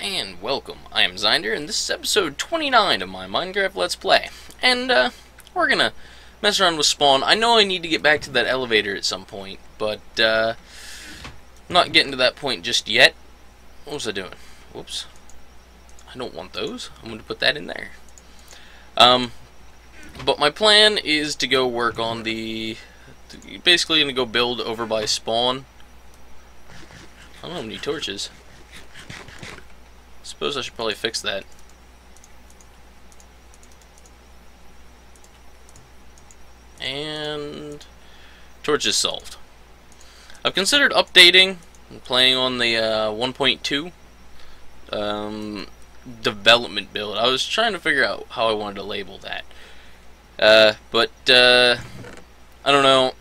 and welcome. I am Zeinder, and this is episode 29 of my Minecraft Let's Play. And, uh, we're gonna mess around with spawn. I know I need to get back to that elevator at some point, but, uh, I'm not getting to that point just yet. What was I doing? Whoops. I don't want those. I'm gonna put that in there. Um, but my plan is to go work on the... Basically gonna go build over by spawn. I don't have any torches. Suppose I should probably fix that. And torches solved. I've considered updating and playing on the uh, 1.2 um, development build. I was trying to figure out how I wanted to label that. Uh, but uh, I don't know.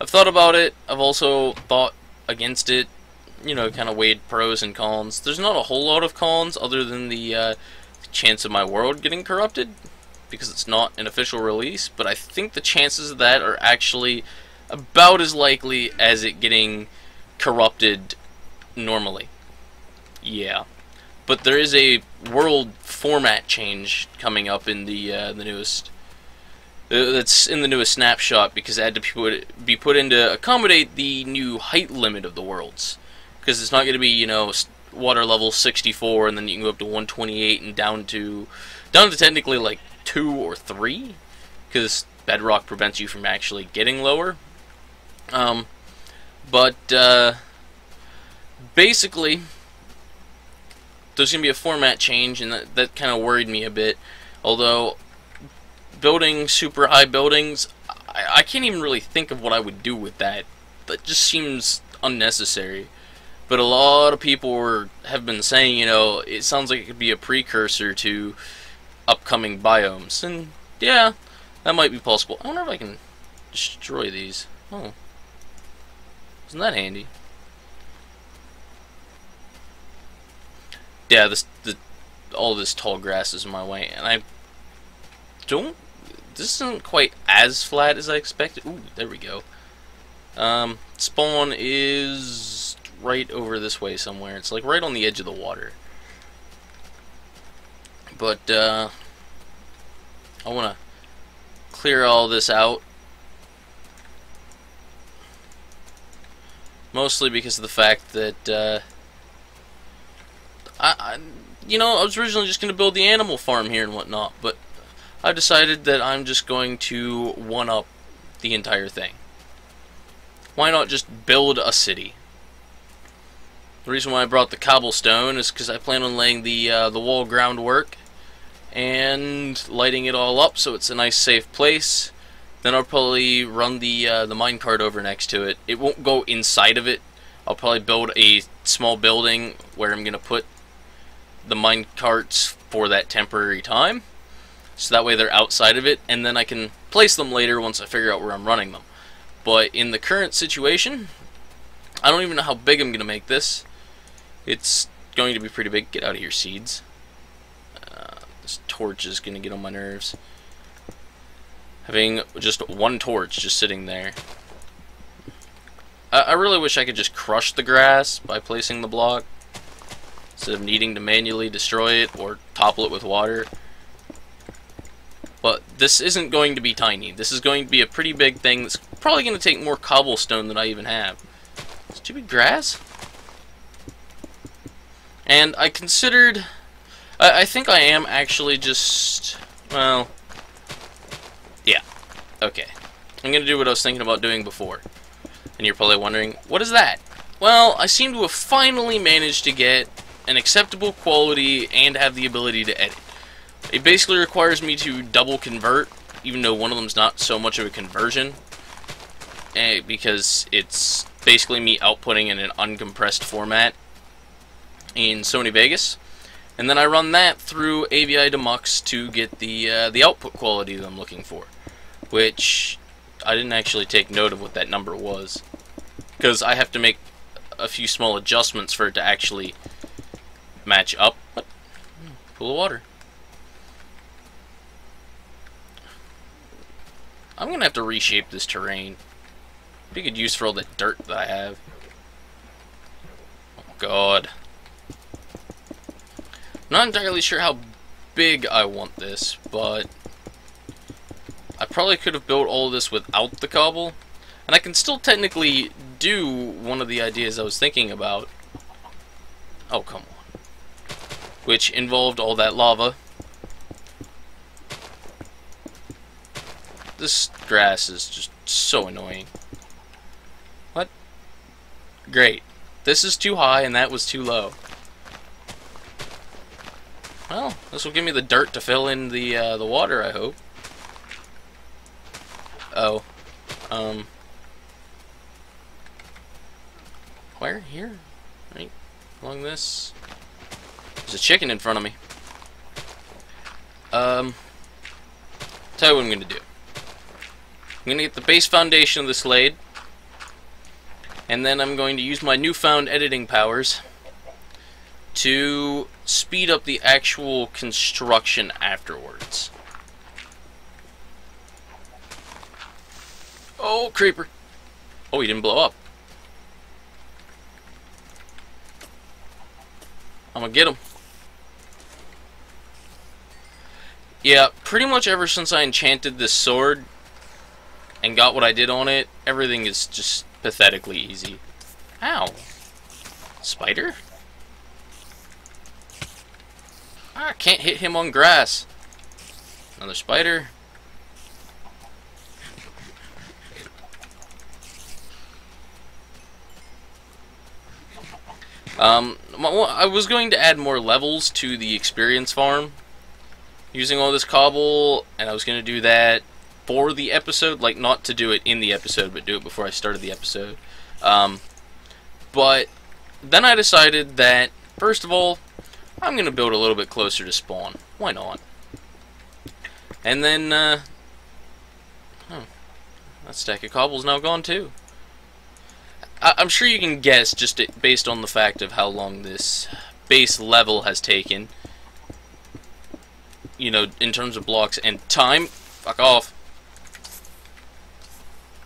I've thought about it. I've also thought against it you know, kind of weighed pros and cons. There's not a whole lot of cons other than the uh, chance of my world getting corrupted because it's not an official release, but I think the chances of that are actually about as likely as it getting corrupted normally. Yeah. But there is a world format change coming up in the uh, the newest uh, that's in the newest snapshot because it had to be put, be put in to accommodate the new height limit of the worlds because it's not going to be you know water level 64 and then you can go up to 128 and down to down to technically like two or three because bedrock prevents you from actually getting lower. Um, but uh, basically there's going to be a format change and that, that kind of worried me a bit. Although building super high buildings I, I can't even really think of what I would do with that. That just seems unnecessary but a lot of people were, have been saying, you know, it sounds like it could be a precursor to upcoming biomes. And yeah, that might be possible. I wonder if I can destroy these. Oh. Isn't that handy? Yeah, this the all this tall grass is in my way, and I don't. This isn't quite as flat as I expected. Ooh, there we go. Um, spawn is right over this way somewhere. It's like right on the edge of the water. But, uh, I want to clear all this out. Mostly because of the fact that, uh, I, I, you know, I was originally just going to build the animal farm here and whatnot, but I decided that I'm just going to one-up the entire thing. Why not just build a city? The reason why I brought the cobblestone is because I plan on laying the uh, the wall groundwork and lighting it all up so it's a nice safe place. Then I'll probably run the uh, the minecart over next to it. It won't go inside of it. I'll probably build a small building where I'm going to put the minecarts for that temporary time. So that way they're outside of it, and then I can place them later once I figure out where I'm running them. But in the current situation, I don't even know how big I'm going to make this. It's going to be pretty big. Get out of here, seeds. Uh, this torch is going to get on my nerves. Having just one torch just sitting there. I, I really wish I could just crush the grass by placing the block. Instead of needing to manually destroy it or topple it with water. But this isn't going to be tiny. This is going to be a pretty big thing that's probably going to take more cobblestone than I even have. Stupid grass? And I considered... I, I think I am actually just... Well... Yeah. Okay. I'm going to do what I was thinking about doing before. And you're probably wondering, what is that? Well, I seem to have finally managed to get an acceptable quality and have the ability to edit. It basically requires me to double convert, even though one of them's not so much of a conversion, eh, because it's basically me outputting in an uncompressed format in Sony Vegas. And then I run that through Avidemux to get the uh, the output quality that I'm looking for, which I didn't actually take note of what that number was, because I have to make a few small adjustments for it to actually match up. What? Pool of water. I'm gonna have to reshape this terrain. Be good use for all the dirt that I have. Oh god. Not entirely sure how big I want this, but I probably could have built all this without the cobble. And I can still technically do one of the ideas I was thinking about. Oh, come on. Which involved all that lava. This grass is just so annoying. What? Great. This is too high and that was too low. Well, this will give me the dirt to fill in the uh, the water, I hope. Oh. Um. Where? Here? Right? Along this? There's a chicken in front of me. Um. Tell you what I'm to do. I'm to get the base foundation of this laid. And then I'm going to use my newfound editing powers to speed up the actual construction afterwards. Oh, creeper. Oh, he didn't blow up. I'm gonna get him. Yeah, pretty much ever since I enchanted this sword and got what I did on it, everything is just pathetically easy. Ow. Spider? I can't hit him on grass. Another spider. Um, I was going to add more levels to the experience farm using all this cobble, and I was going to do that for the episode, like not to do it in the episode, but do it before I started the episode. Um, but then I decided that, first of all, I'm going to build a little bit closer to spawn. Why not? And then, uh, huh, that stack of cobble's now gone too. I am sure you can guess just based on the fact of how long this base level has taken. You know, in terms of blocks and time. Fuck off.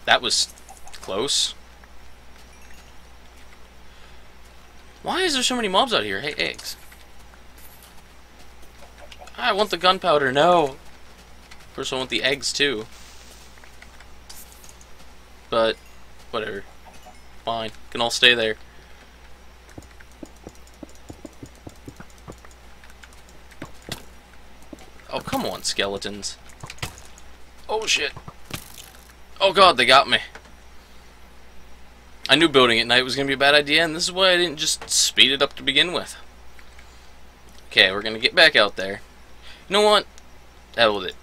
That was close. Why is there so many mobs out here? Hey, eggs. I want the gunpowder, no. First I want the eggs too. But, whatever. Fine. Can all stay there. Oh, come on, skeletons. Oh, shit. Oh, God, they got me. I knew building at night was going to be a bad idea, and this is why I didn't just speed it up to begin with. Okay, we're going to get back out there. You know what? Hell with it.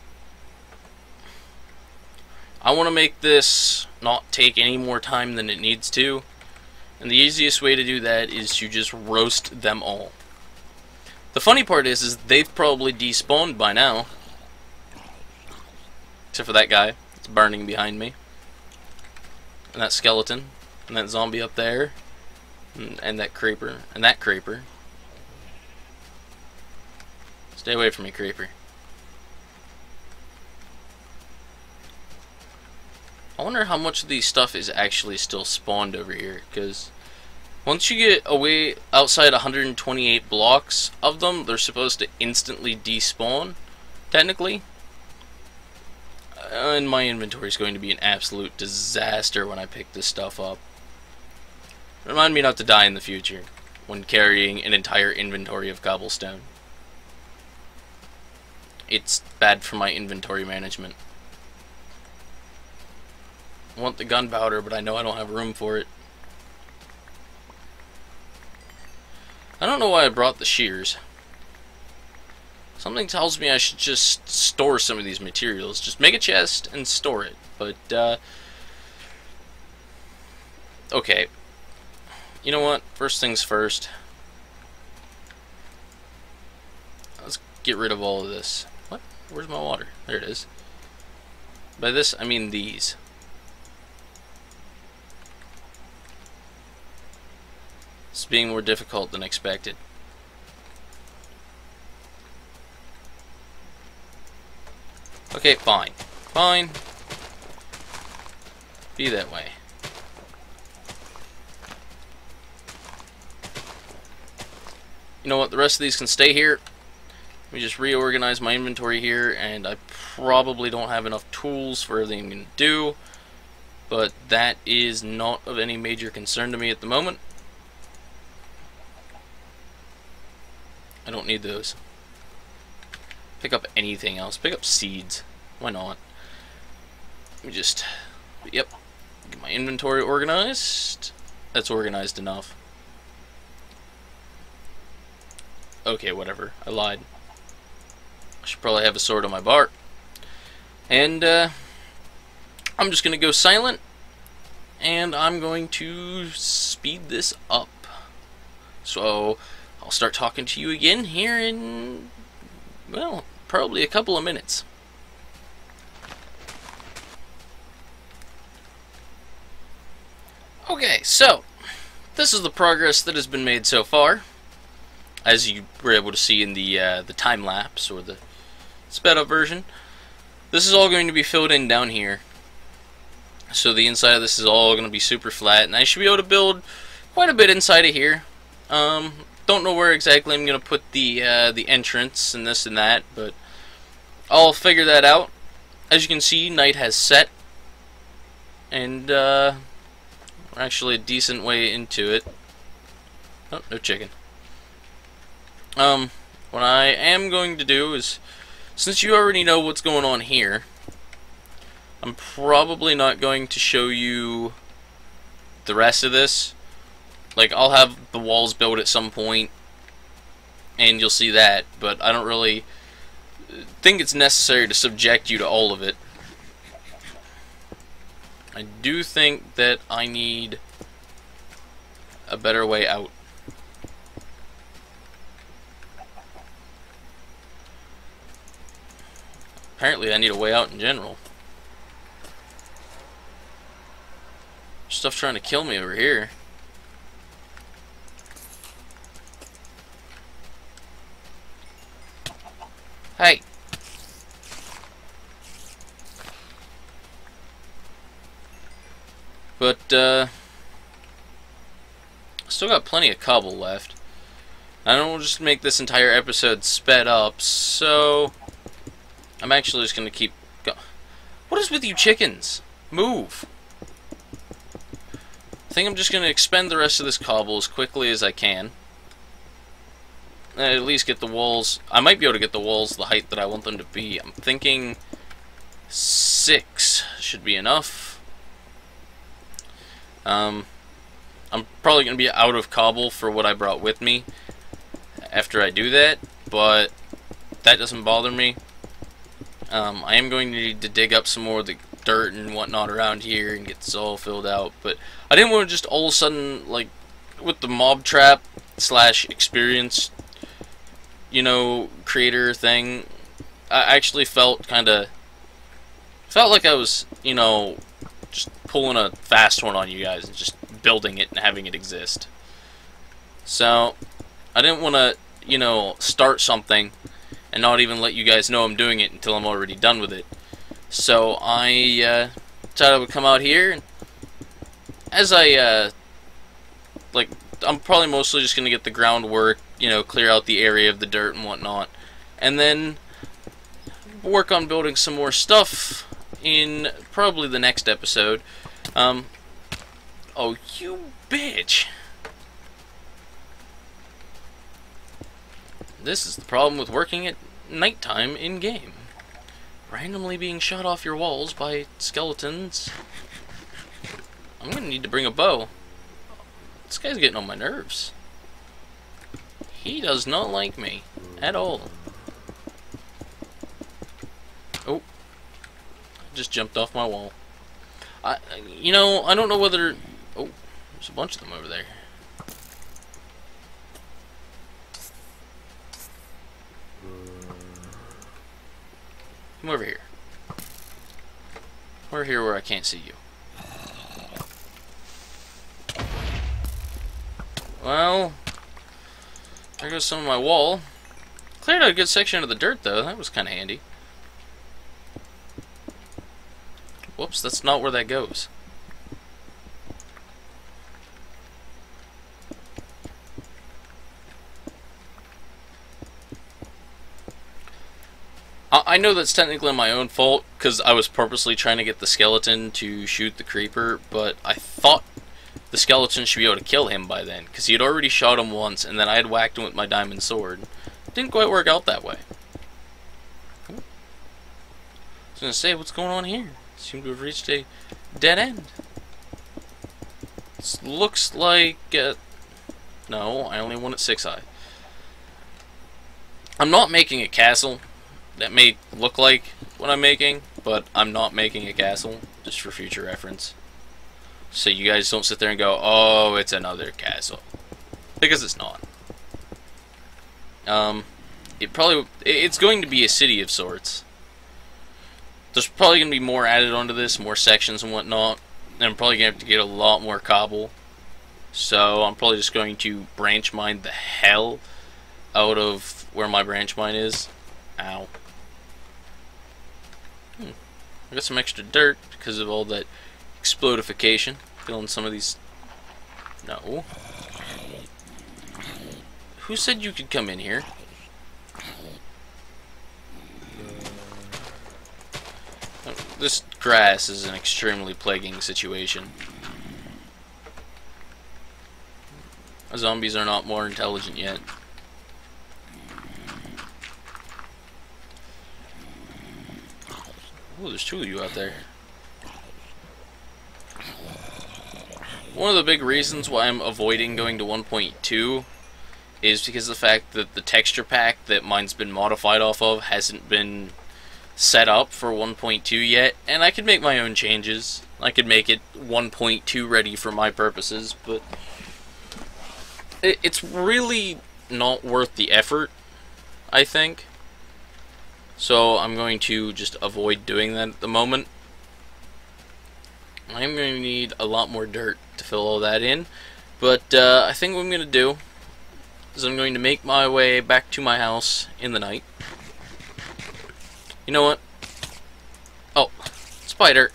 I want to make this not take any more time than it needs to. And the easiest way to do that is to just roast them all. The funny part is, is they've probably despawned by now. Except for that guy. It's burning behind me. And that skeleton. And that zombie up there. And, and that creeper. And that creeper. Stay away from me, creeper. I wonder how much of these stuff is actually still spawned over here, because once you get away outside 128 blocks of them, they're supposed to instantly despawn, technically. Uh, and my inventory is going to be an absolute disaster when I pick this stuff up. Remind me not to die in the future when carrying an entire inventory of cobblestone it's bad for my inventory management. I want the gunpowder, but I know I don't have room for it. I don't know why I brought the shears. Something tells me I should just store some of these materials. Just make a chest and store it. But, uh... Okay. You know what? First things first. Let's get rid of all of this. Where's my water? There it is. By this, I mean these. It's being more difficult than expected. Okay, fine. Fine. Be that way. You know what, the rest of these can stay here. Let me just reorganize my inventory here, and I probably don't have enough tools for everything I'm going to do, but that is not of any major concern to me at the moment. I don't need those. Pick up anything else. Pick up seeds. Why not? Let me just... Yep. Get my inventory organized. That's organized enough. Okay, whatever. I lied. I should probably have a sword on my bar. And, uh, I'm just going to go silent. And I'm going to speed this up. So, I'll start talking to you again here in, well, probably a couple of minutes. Okay, so, this is the progress that has been made so far. As you were able to see in the, uh, the time lapse, or the sped up version. This is all going to be filled in down here. So the inside of this is all going to be super flat, and I should be able to build quite a bit inside of here. Um, don't know where exactly I'm going to put the uh, the entrance and this and that, but I'll figure that out. As you can see, night has set, and uh, we're actually a decent way into it. Oh, no chicken. Um, what I am going to do is since you already know what's going on here, I'm probably not going to show you the rest of this. Like, I'll have the walls built at some point, and you'll see that, but I don't really think it's necessary to subject you to all of it. I do think that I need a better way out. Apparently I need a way out in general. Stuff trying to kill me over here. Hey! But, uh... Still got plenty of cobble left. I don't just make this entire episode sped up, so... I'm actually just going to keep go What is with you chickens? Move! I think I'm just going to expend the rest of this cobble as quickly as I can. And at least get the walls... I might be able to get the walls the height that I want them to be. I'm thinking... Six should be enough. Um, I'm probably going to be out of cobble for what I brought with me after I do that, but that doesn't bother me. Um, I am going to need to dig up some more of the dirt and whatnot around here and get this all filled out. But I didn't want to just all of a sudden, like, with the mob trap slash experience, you know, creator thing, I actually felt kind of, felt like I was, you know, just pulling a fast one on you guys and just building it and having it exist. So, I didn't want to, you know, start something and not even let you guys know I'm doing it until I'm already done with it. So I uh, decided I would come out here, and as I, uh, like, I'm probably mostly just going to get the groundwork, you know, clear out the area of the dirt and whatnot, and then work on building some more stuff in probably the next episode. Um, oh, you bitch! This is the problem with working at nighttime in-game. Randomly being shot off your walls by skeletons. I'm gonna need to bring a bow. This guy's getting on my nerves. He does not like me. At all. Oh. Just jumped off my wall. I, you know, I don't know whether... Oh, there's a bunch of them over there. Come over here. Over here where I can't see you. Well, there goes some of my wall. Cleared out a good section of the dirt, though. That was kind of handy. Whoops, that's not where that goes. I know that's technically my own fault because I was purposely trying to get the skeleton to shoot the creeper, but I thought the skeleton should be able to kill him by then because he had already shot him once, and then I had whacked him with my diamond sword. Didn't quite work out that way. I was gonna say, what's going on here? Seem to have reached a dead end. This looks like. Uh, no, I only want it six eye. I'm not making a castle. That may look like what I'm making, but I'm not making a castle, just for future reference. So you guys don't sit there and go, oh, it's another castle. Because it's not. Um, it probably, it's going to be a city of sorts. There's probably going to be more added onto this, more sections and whatnot. And I'm probably going to have to get a lot more cobble. So I'm probably just going to branch mine the hell out of where my branch mine is. Ow. I got some extra dirt because of all that explodification. Filling some of these... No. Who said you could come in here? This grass is an extremely plaguing situation. Zombies are not more intelligent yet. There's two of you out there. One of the big reasons why I'm avoiding going to 1.2 is because of the fact that the texture pack that mine's been modified off of hasn't been set up for 1.2 yet, and I could make my own changes. I could make it 1.2 ready for my purposes, but it's really not worth the effort, I think. So I'm going to just avoid doing that at the moment. I'm going to need a lot more dirt to fill all that in. But uh, I think what I'm going to do is I'm going to make my way back to my house in the night. You know what? Oh, spider.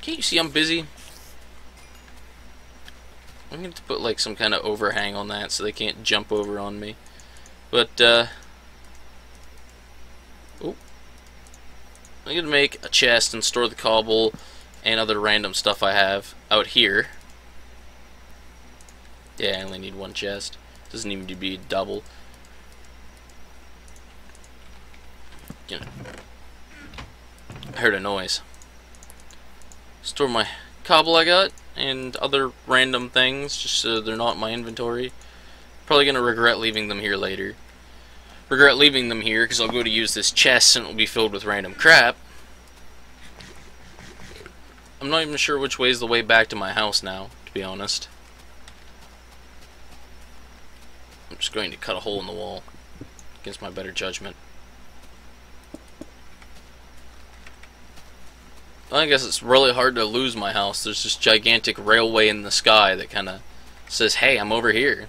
Can't you see I'm busy? I'm going to put like some kind of overhang on that so they can't jump over on me. But, uh... Oh. I'm going to make a chest and store the cobble and other random stuff I have out here. Yeah, I only need one chest. Doesn't even need to be double. Know. I heard a noise. Store my cobble I got and other random things just so they're not in my inventory. Probably going to regret leaving them here later. Regret leaving them here because I'll go to use this chest and it'll be filled with random crap. I'm not even sure which way is the way back to my house now, to be honest. I'm just going to cut a hole in the wall against my better judgment. I guess it's really hard to lose my house. There's this gigantic railway in the sky that kind of says, hey, I'm over here.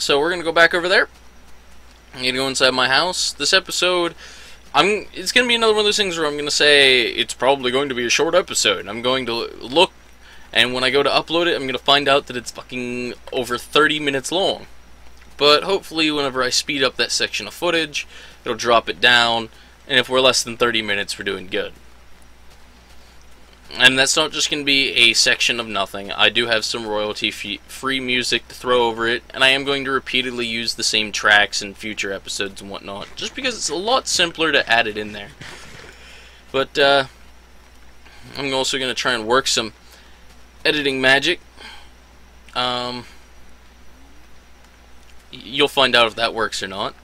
So we're going to go back over there. I'm going to go inside my house. This episode, I'm. it's going to be another one of those things where I'm going to say it's probably going to be a short episode. I'm going to look, and when I go to upload it, I'm going to find out that it's fucking over 30 minutes long. But hopefully, whenever I speed up that section of footage, it'll drop it down and if we're less than 30 minutes, we're doing good. And that's not just going to be a section of nothing. I do have some royalty-free music to throw over it, and I am going to repeatedly use the same tracks in future episodes and whatnot, just because it's a lot simpler to add it in there. But, uh, I'm also going to try and work some editing magic. Um, you'll find out if that works or not.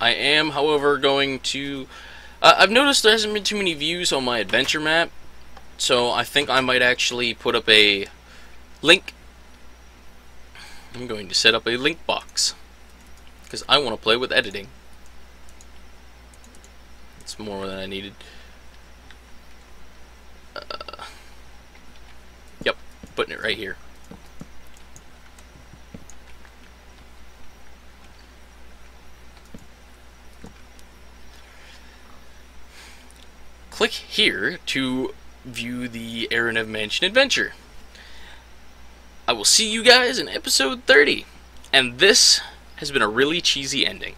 I am, however, going to... Uh, I've noticed there hasn't been too many views on my adventure map, so I think I might actually put up a link. I'm going to set up a link box, because I want to play with editing. It's more than I needed. Uh, yep, putting it right here. Click here to view the Aranev Mansion adventure. I will see you guys in episode 30. And this has been a really cheesy ending.